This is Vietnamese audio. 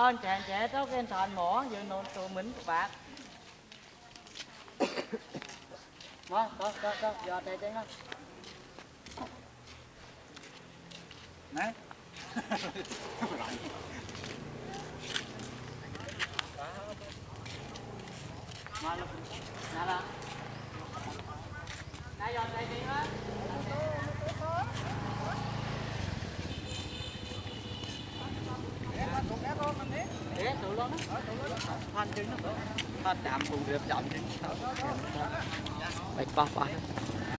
ơn chàng trẻ tao khen thọn mỏ vừa nôn tụ mình của bạn Đó, đó, đó, đó, giờ đây đây đó. Nè. Mà lúc nè là. Nè giờ đây đi á. Để tụ luôn á. Phan nó. Phan chạm cùng được chạm trứng. bạch ba phải